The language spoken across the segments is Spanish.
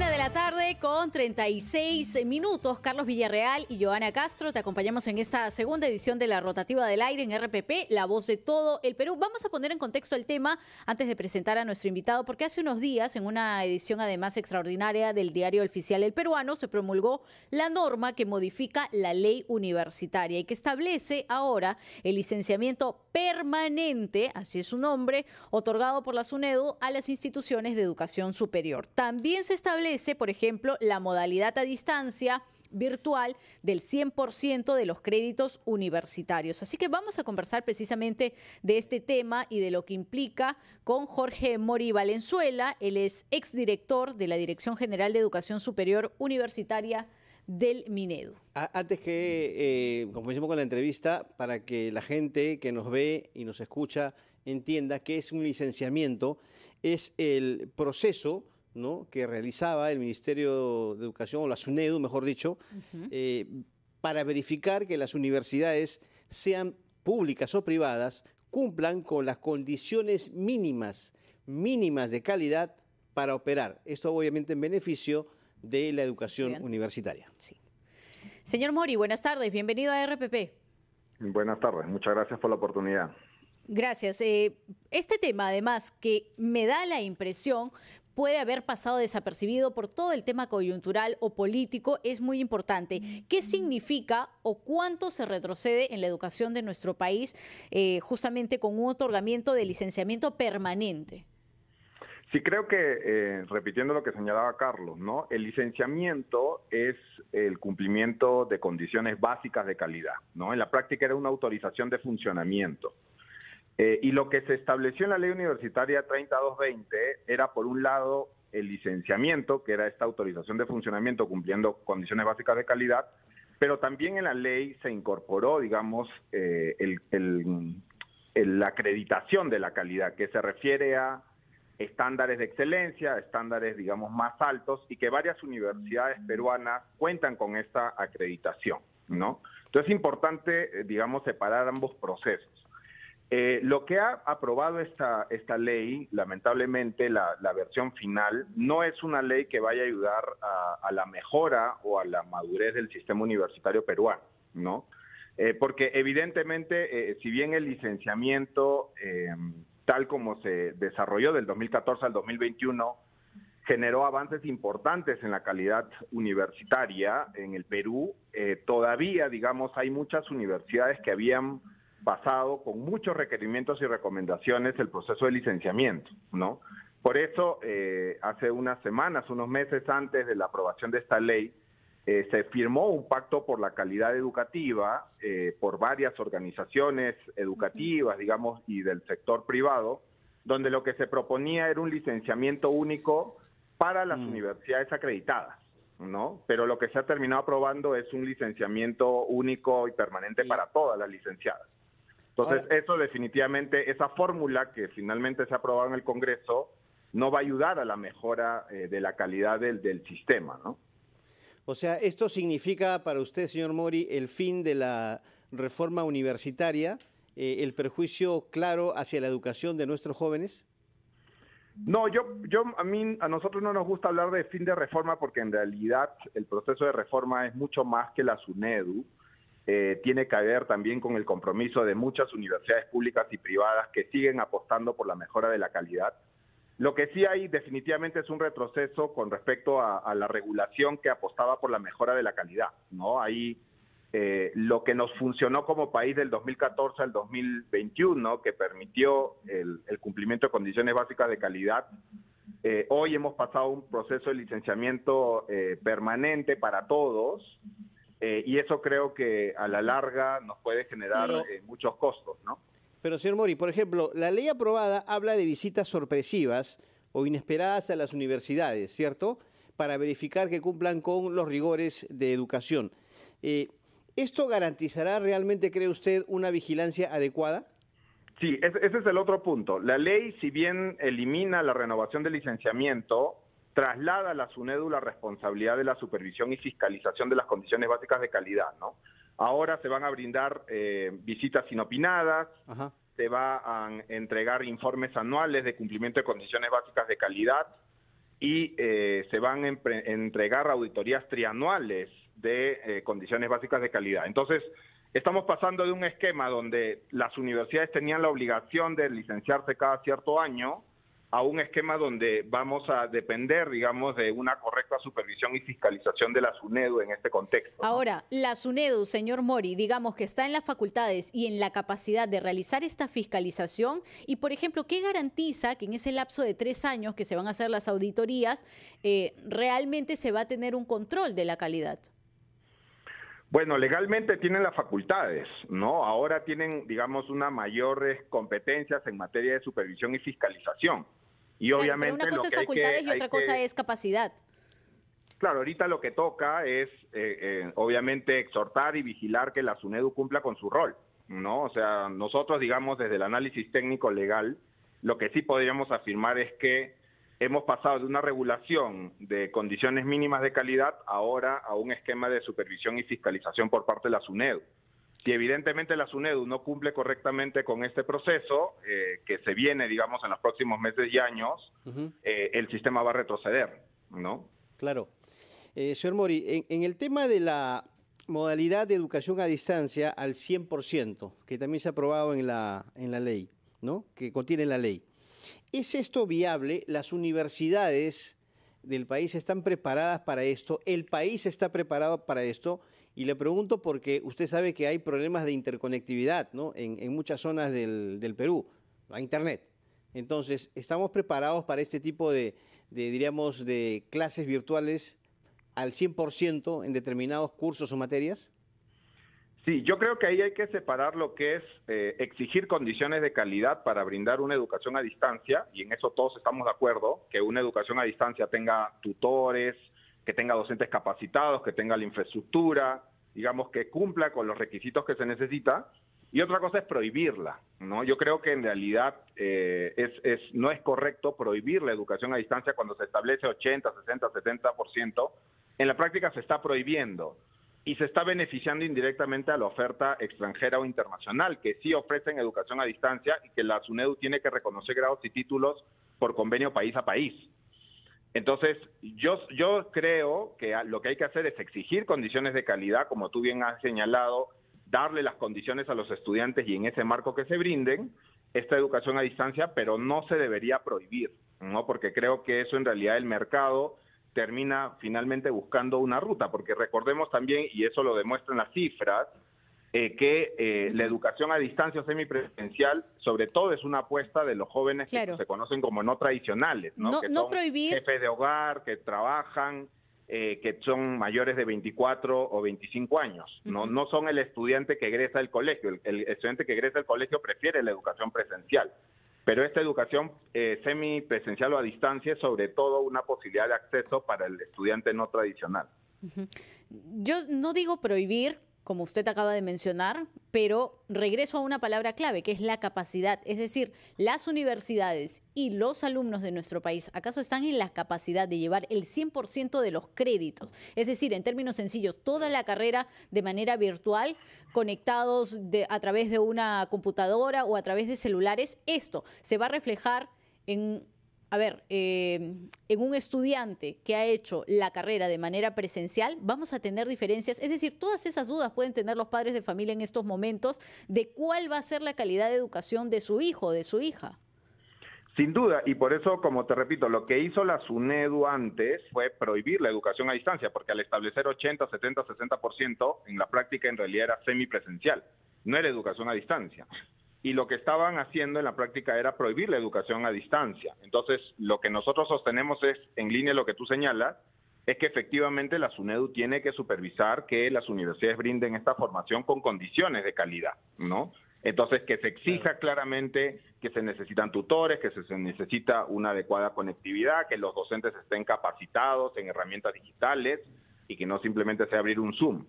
Una de la tarde con 36 minutos. Carlos Villarreal y Joana Castro te acompañamos en esta segunda edición de la rotativa del aire en RPP, la voz de todo el Perú. Vamos a poner en contexto el tema antes de presentar a nuestro invitado, porque hace unos días, en una edición además extraordinaria del diario oficial El Peruano, se promulgó la norma que modifica la ley universitaria y que establece ahora el licenciamiento permanente, así es su nombre, otorgado por la SUNEDU a las instituciones de educación superior. También se establece, por ejemplo, la modalidad a distancia virtual del 100% de los créditos universitarios. Así que vamos a conversar precisamente de este tema y de lo que implica con Jorge Mori Valenzuela. Él es exdirector de la Dirección General de Educación Superior Universitaria del Minedu. Antes que eh, comencemos con la entrevista, para que la gente que nos ve y nos escucha entienda que es un licenciamiento, es el proceso ¿no? que realizaba el Ministerio de Educación, o la SUNEDU, mejor dicho, eh, para verificar que las universidades, sean públicas o privadas, cumplan con las condiciones mínimas, mínimas de calidad para operar. Esto obviamente en beneficio de la educación universitaria. Sí. Señor Mori, buenas tardes, bienvenido a RPP. Buenas tardes, muchas gracias por la oportunidad. Gracias. Eh, este tema, además, que me da la impresión puede haber pasado desapercibido por todo el tema coyuntural o político es muy importante. ¿Qué significa o cuánto se retrocede en la educación de nuestro país eh, justamente con un otorgamiento de licenciamiento permanente? Sí, creo que, eh, repitiendo lo que señalaba Carlos, ¿no? El licenciamiento es el cumplimiento de condiciones básicas de calidad, ¿no? En la práctica era una autorización de funcionamiento. Eh, y lo que se estableció en la ley universitaria 3220 era, por un lado, el licenciamiento, que era esta autorización de funcionamiento cumpliendo condiciones básicas de calidad, pero también en la ley se incorporó, digamos, eh, la acreditación de la calidad, que se refiere a estándares de excelencia, estándares, digamos, más altos y que varias universidades peruanas cuentan con esta acreditación, ¿no? Entonces es importante, eh, digamos, separar ambos procesos. Eh, lo que ha aprobado esta, esta ley, lamentablemente la, versión final, no es una ley que vaya a ayudar a, la mejora o a la madurez del sistema universitario peruano, ¿no? Eh, porque evidentemente, si bien el licenciamiento tal como se desarrolló del 2014 al 2021, generó avances importantes en la calidad universitaria en el Perú. Eh, todavía, digamos, hay muchas universidades que habían pasado con muchos requerimientos y recomendaciones el proceso de licenciamiento, ¿no? Por eso, eh, hace unas semanas, unos meses antes de la aprobación de esta ley, eh, se firmó un pacto por la calidad educativa eh, por varias organizaciones educativas, digamos, y del sector privado, donde lo que se proponía era un licenciamiento único para las mm. universidades acreditadas, ¿no? Pero lo que se ha terminado aprobando es un licenciamiento único y permanente para todas las licenciadas. Entonces, eso definitivamente, esa fórmula que finalmente se ha aprobado en el Congreso, no va a ayudar a la mejora eh, de la calidad del, del sistema, ¿no? O sea, ¿esto significa para usted, señor Mori, el fin de la reforma universitaria, eh, el perjuicio claro hacia la educación de nuestros jóvenes? No, yo, yo, a mí, a nosotros no nos gusta hablar de fin de reforma porque en realidad el proceso de reforma es mucho más que la SUNEDU. Eh, tiene que ver también con el compromiso de muchas universidades públicas y privadas que siguen apostando por la mejora de la calidad. Lo que sí hay definitivamente es un retroceso con respecto a, la regulación que apostaba por la mejora de la calidad, ¿no? Ahí eh, lo que nos funcionó como país del 2014 al 2021, que permitió el, cumplimiento de condiciones básicas de calidad, eh, hoy hemos pasado un proceso de licenciamiento eh, permanente para todos y eso creo que a la larga nos puede generar muchos costos, ¿no? Pero, señor Mori, por ejemplo, la ley aprobada habla de visitas sorpresivas o inesperadas a las universidades, ¿cierto? Para verificar que cumplan con los rigores de educación. Eh, ¿Esto garantizará realmente, cree usted, una vigilancia adecuada? Sí, ese es el otro punto. La ley, si bien elimina la renovación del licenciamiento, traslada a la SUNEDU la responsabilidad de la supervisión y fiscalización de las condiciones básicas de calidad, ¿no? Ahora se van a brindar eh, visitas inopinadas, se va a entregar informes anuales de cumplimiento de condiciones básicas de calidad y eh, se van a entregar auditorías trianuales de eh, condiciones básicas de calidad. Entonces, estamos pasando de un esquema donde las universidades tenían la obligación de licenciarse cada cierto año a un esquema donde vamos a depender, digamos, de una correcta supervisión y fiscalización de la SUNEDU en este contexto. Ahora, la SUNEDU, señor Mori, digamos que está en las facultades y en la capacidad de realizar esta fiscalización y, por ejemplo, ¿qué garantiza que en ese lapso de tres años que se van a hacer las auditorías eh, realmente se va a tener un control de la calidad? Bueno, legalmente tienen las facultades, ¿no? Ahora tienen, digamos, una mayores competencias en materia de supervisión y fiscalización. Y obviamente. una cosa es facultades y otra cosa es capacidad. Claro, ahorita lo que toca es, eh, eh, obviamente, exhortar y vigilar que la SUNEDU cumpla con su rol, ¿no? O sea, nosotros, digamos, desde el análisis técnico legal, lo que sí podríamos afirmar es que hemos pasado de una regulación de condiciones mínimas de calidad ahora a un esquema de supervisión y fiscalización por parte de la SUNEDU. Si evidentemente la SUNEDU no cumple correctamente con este proceso, eh, que se viene, digamos, en los próximos meses y años, eh, el sistema va a retroceder, ¿no? Claro. Eh, señor Mori, en, el tema de la modalidad de educación a distancia al 100%, que también se ha aprobado en la, en la ley, ¿no? Que contiene la ley. ¿Es esto viable? ¿Las universidades del país están preparadas para esto? ¿El país está preparado para esto? Y le pregunto porque usted sabe que hay problemas de interconectividad ¿no? en, muchas zonas del, Perú, a Internet. Entonces, ¿estamos preparados para este tipo de, diríamos, de clases virtuales al 100% en determinados cursos o materias? Sí, yo creo que ahí hay que separar lo que es eh, exigir condiciones de calidad para brindar una educación a distancia, y en eso todos estamos de acuerdo, que una educación a distancia tenga tutores, que tenga docentes capacitados, que tenga la infraestructura, digamos, que cumpla con los requisitos que se necesita. Y otra cosa es prohibirla, ¿no? Yo creo que en realidad eh, es, es, no es correcto prohibir la educación a distancia cuando se establece 80, 60, 70%. En la práctica se está prohibiendo y se está beneficiando indirectamente a la oferta extranjera o internacional, que sí ofrecen educación a distancia y que la SUNEDU tiene que reconocer grados y títulos por convenio país a país. Entonces, yo, yo creo que lo que hay que hacer es exigir condiciones de calidad, como tú bien has señalado, darle las condiciones a los estudiantes y en ese marco que se brinden esta educación a distancia, pero no se debería prohibir, ¿no? Porque creo que eso en realidad el mercado termina finalmente buscando una ruta, porque recordemos también, y eso lo demuestran las cifras, eh, que eh, la educación a distancia semipresencial, sobre todo, es una apuesta de los jóvenes que se conocen como no tradicionales, ¿no? que son jefes de hogar, que trabajan, eh, que son mayores de 24 o 25 años. No, no son el estudiante que egresa del colegio. El, estudiante que egresa del colegio prefiere la educación presencial. Pero esta educación semipresencial o a distancia es sobre todo una posibilidad de acceso para el estudiante no tradicional. Yo no digo prohibir, como usted acaba de mencionar, pero regreso a una palabra clave, que es la capacidad. Es decir, las universidades y los alumnos de nuestro país, ¿acaso están en la capacidad de llevar el 100% de los créditos? Es decir, en términos sencillos, toda la carrera de manera virtual, conectados a través de una computadora o a través de celulares. Esto se va a reflejar en a ver, eh, en un estudiante que ha hecho la carrera de manera presencial, vamos a tener diferencias. Es decir, todas esas dudas pueden tener los padres de familia en estos momentos de cuál va a ser la calidad de educación de su hijo, de su hija. Sin duda, y por eso, como te repito, lo que hizo la SUNEDU antes fue prohibir la educación a distancia, porque al establecer 80, 70, 60%, en la práctica en realidad era semipresencial, no era educación a distancia y lo que estaban haciendo en la práctica era prohibir la educación a distancia. Entonces, lo que nosotros sostenemos es, en línea lo que tú señalas, es que efectivamente la SUNEDU tiene que supervisar que las universidades brinden esta formación con condiciones de calidad, ¿no? Entonces, que se exija claramente que se necesitan tutores, que se necesita una adecuada conectividad, que los docentes estén capacitados en herramientas digitales y que no simplemente sea abrir un Zoom.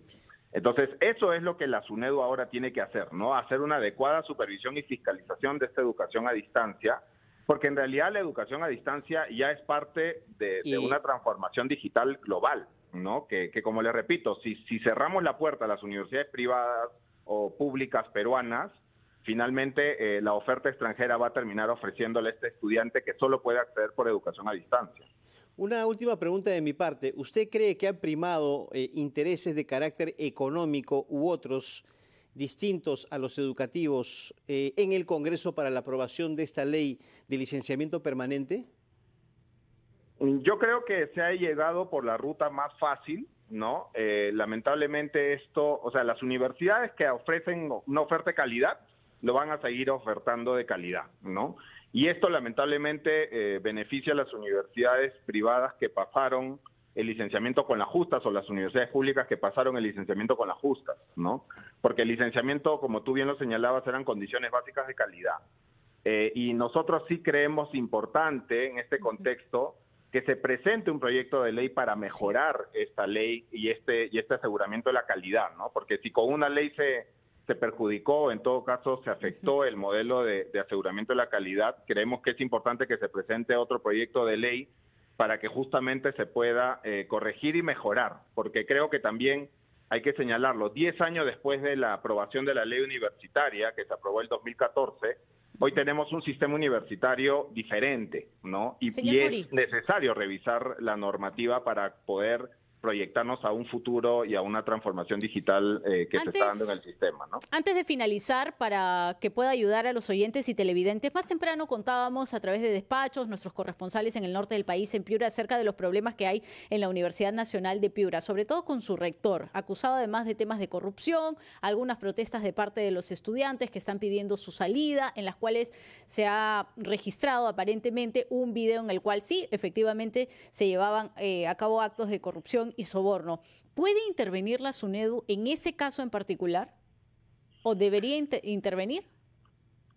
Entonces, eso es lo que la SUNEDU ahora tiene que hacer, ¿no? Hacer una adecuada supervisión y fiscalización de esta educación a distancia, porque en realidad la educación a distancia ya es parte de, una transformación digital global, ¿no? Que, como le repito, si, si cerramos la puerta a las universidades privadas o públicas peruanas, finalmente eh, la oferta extranjera va a terminar ofreciéndole a este estudiante que solo puede acceder por educación a distancia. Una última pregunta de mi parte. ¿Usted cree que han primado eh, intereses de carácter económico u otros distintos a los educativos eh, en el Congreso para la aprobación de esta ley de licenciamiento permanente? Yo creo que se ha llegado por la ruta más fácil, ¿no? Eh, lamentablemente esto, o sea, las universidades que ofrecen una oferta de calidad, lo van a seguir ofertando de calidad, ¿no? Y esto lamentablemente eh, beneficia a las universidades privadas que pasaron el licenciamiento con las justas o las universidades públicas que pasaron el licenciamiento con las justas, ¿no? Porque el licenciamiento, como tú bien lo señalabas, eran condiciones básicas de calidad. Eh, y nosotros sí creemos importante en este contexto que se presente un proyecto de ley para mejorar esta ley y este y este aseguramiento de la calidad, ¿no? Porque si con una ley se se perjudicó, en todo caso se afectó el modelo de, aseguramiento de la calidad. Creemos que es importante que se presente otro proyecto de ley para que justamente se pueda eh, corregir y mejorar, porque creo que también hay que señalarlo, diez años después de la aprobación de la ley universitaria, que se aprobó el 2014, hoy tenemos un sistema universitario diferente, ¿no? y es necesario revisar la normativa para poder proyectarnos a un futuro y a una transformación digital eh, que se está dando en el sistema. ¿no? Antes de finalizar, para que pueda ayudar a los oyentes y televidentes, más temprano contábamos a través de despachos, nuestros corresponsales en el norte del país, en Piura, acerca de los problemas que hay en la Universidad Nacional de Piura, sobre todo con su rector, acusado además de temas de corrupción, algunas protestas de parte de los estudiantes que están pidiendo su salida, en las cuales se ha registrado aparentemente un video en el cual sí, efectivamente, se llevaban eh, a cabo actos de corrupción y soborno. ¿Puede intervenir la SUNEDU en ese caso en particular? ¿O debería intervenir?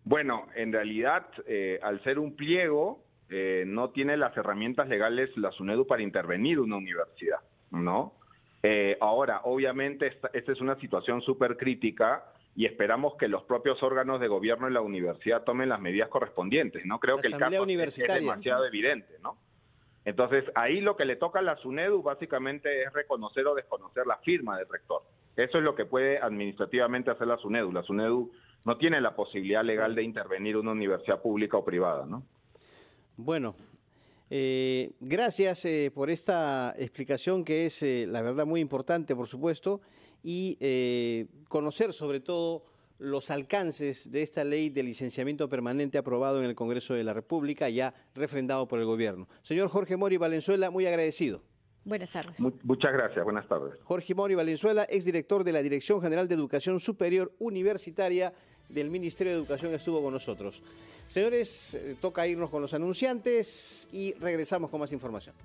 Bueno, en realidad, eh, al ser un pliego, eh, no tiene las herramientas legales la SUNEDU para intervenir una universidad, ¿no? Eh, ahora, obviamente, esta, es una situación súper crítica y esperamos que los propios órganos de gobierno de la universidad tomen las medidas correspondientes, ¿no? Creo que el caso es demasiado evidente, ¿no? Entonces, ahí lo que le toca a la SUNEDU básicamente es reconocer o desconocer la firma del rector. Eso es lo que puede administrativamente hacer la SUNEDU. La SUNEDU no tiene la posibilidad legal de intervenir una universidad pública o privada, ¿no? Bueno, eh, gracias eh, por esta explicación que es, eh, la verdad, muy importante, por supuesto, y conocer sobre todo los alcances de esta ley de licenciamiento permanente aprobado en el Congreso de la República, ya refrendado por el gobierno. Señor Jorge Mori Valenzuela, muy agradecido. Buenas tardes. muchas gracias, buenas tardes. Jorge Mori Valenzuela, exdirector de la Dirección General de Educación Superior Universitaria del Ministerio de Educación, estuvo con nosotros. Señores, eh, toca irnos con los anunciantes y regresamos con más información.